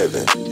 heaven.